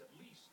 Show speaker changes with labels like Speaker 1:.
Speaker 1: at least